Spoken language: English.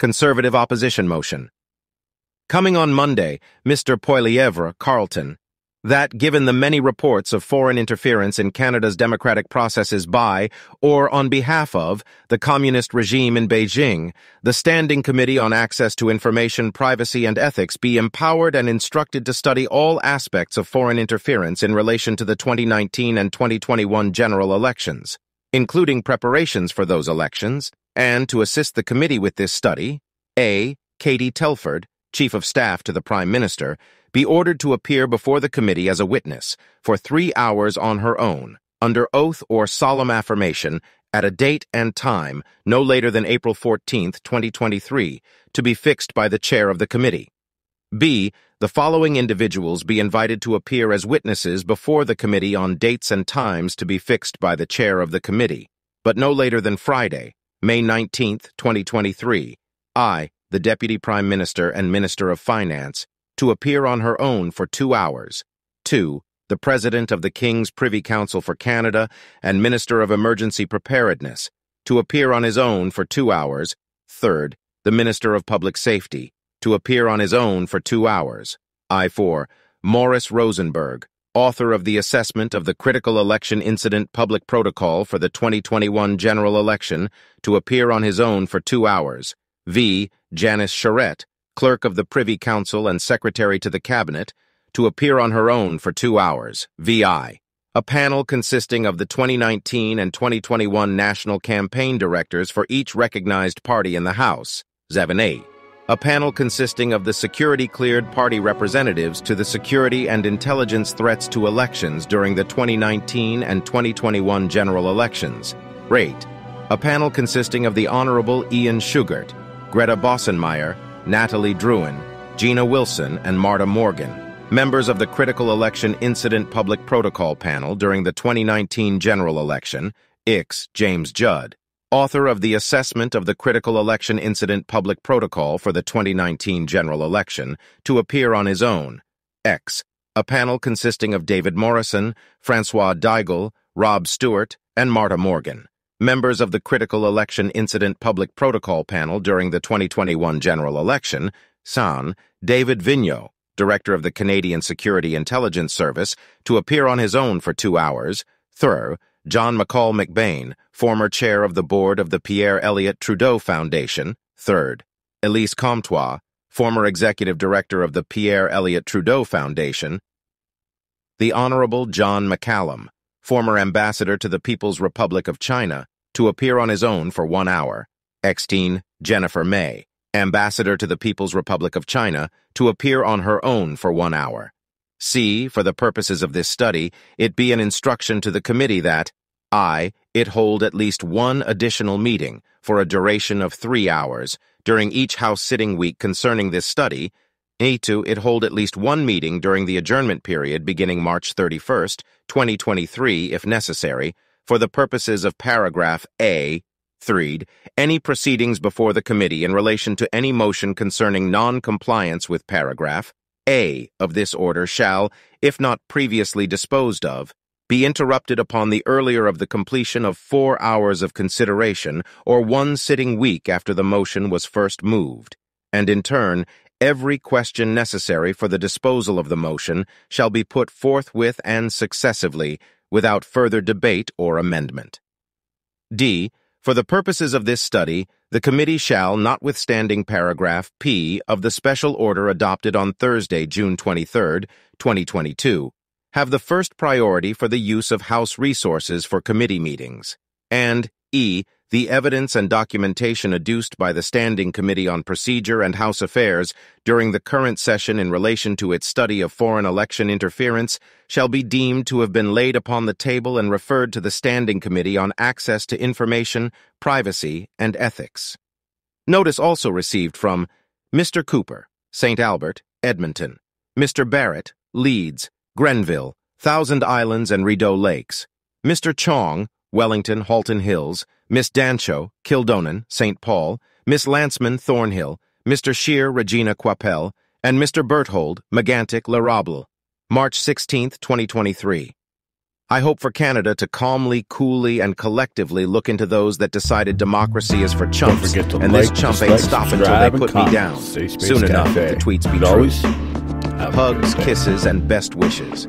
Conservative Opposition Motion. Coming on Monday, Mr. Poilievre, Carleton, that given the many reports of foreign interference in Canada's democratic processes by, or on behalf of, the communist regime in Beijing, the Standing Committee on Access to Information, Privacy and Ethics be empowered and instructed to study all aspects of foreign interference in relation to the 2019 and 2021 general elections, including preparations for those elections, and to assist the committee with this study, A. Katie Telford, Chief of Staff to the Prime Minister, be ordered to appear before the committee as a witness for three hours on her own, under oath or solemn affirmation, at a date and time no later than April 14, 2023, to be fixed by the chair of the committee. B. The following individuals be invited to appear as witnesses before the committee on dates and times to be fixed by the chair of the committee, but no later than Friday, May 19, 2023. I, the Deputy Prime Minister and Minister of Finance, to appear on her own for two hours. 2. The President of the King's Privy Council for Canada and Minister of Emergency Preparedness, to appear on his own for two hours. Third, the Minister of Public Safety, to appear on his own for two hours. I-4. Morris Rosenberg, author of the assessment of the Critical Election Incident Public Protocol for the 2021 general election, to appear on his own for two hours. V. Janice Charette, Clerk of the Privy Council and Secretary to the Cabinet, to appear on her own for two hours, VI. A panel consisting of the 2019 and 2021 national campaign directors for each recognized party in the House, Zevin A panel consisting of the security-cleared party representatives to the security and intelligence threats to elections during the 2019 and 2021 general elections, Rate. A panel consisting of the Honorable Ian Shugart, Greta Bossenmaier, Nathalie Drouin, Gina Wilson, and Marta Morgan, members of the Critical Election Incident Public Protocol Panel during the 2019 general election, Ix James Judd, author of the Assessment of the Critical Election Incident Public Protocol for the 2019 general election, to appear on his own, X, a panel consisting of David Morrison, Francois Daigle, Rob Stewart, and Marta Morgan. Members of the Critical Election Incident Public Protocol Panel during the 2021 general election, San, David Vigneault, director of the Canadian Security Intelligence Service, to appear on his own for two hours, Thur, John McCall MacBain, former chair of the board of the Pierre Elliott Trudeau Foundation, third, Elise Comtois, former executive director of the Pierre Elliott Trudeau Foundation, the Honorable John McCallum, former ambassador to the People's Republic of China, to appear on his own for one hour. Extine Jennifer May, ambassador to the People's Republic of China, to appear on her own for one hour. C. For the purposes of this study, it be an instruction to the committee that I. It hold at least one additional meeting for a duration of three hours during each House sitting week concerning this study, A2. It hold at least one meeting during the adjournment period beginning March 31st, 2023, if necessary, for the purposes of paragraph A, 3, any proceedings before the committee in relation to any motion concerning non-compliance with paragraph A of this order shall, if not previously disposed of, be interrupted upon the earlier of the completion of four hours of consideration or one sitting week after the motion was first moved, and in turn, every question necessary for the disposal of the motion shall be put forthwith and successively without further debate or amendment. D. For the purposes of this study, the committee shall, notwithstanding paragraph P of the special order adopted on Thursday, June 23, 2022, have the first priority for the use of House resources for committee meetings, and E the evidence and documentation adduced by the Standing Committee on Procedure and House Affairs during the current session in relation to its study of foreign election interference shall be deemed to have been laid upon the table and referred to the Standing Committee on Access to Information, Privacy, and Ethics. Notice also received from Mr. Cooper, St. Albert, Edmonton, Mr. Barrett, Leeds, Grenville, Thousand Islands and Rideau Lakes, Mr. Chong, Wellington, Halton Hills, Miss Dancho, Kildonan, St. Paul, Miss Lantsman, Thornhill, Mr. Scheer, Regina Qu'Appelle, and Mr. Berthold, Megantic, L'Érable. March 16, 2023. I hope for Canada to calmly, coolly, and collectively look into those that decided democracy is for chumps, and this chump ain't stopping until they put me down. Soon enough, Cafe. if the tweets be true. always, have a Hugs, kisses, and best wishes.